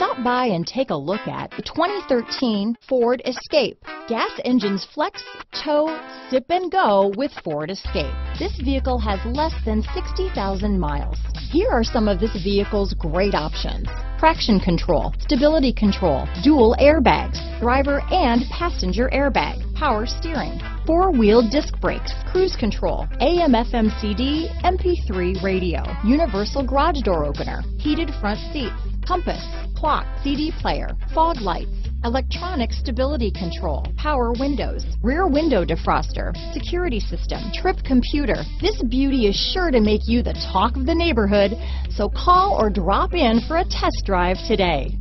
Stop by and take a look at the 2013 Ford Escape. Gas engines flex, tow, sip and go with Ford Escape. This vehicle has less than 60,000 miles. Here are some of this vehicle's great options. Traction control, stability control, dual airbags, driver and passenger airbag, power steering, four-wheel disc brakes, cruise control, AM FM CD, MP3 radio, universal garage door opener, heated front seats, compass, clock, CD player, fog lights, electronic stability control, power windows, rear window defroster, security system, trip computer. This beauty is sure to make you the talk of the neighborhood, so call or drop in for a test drive today.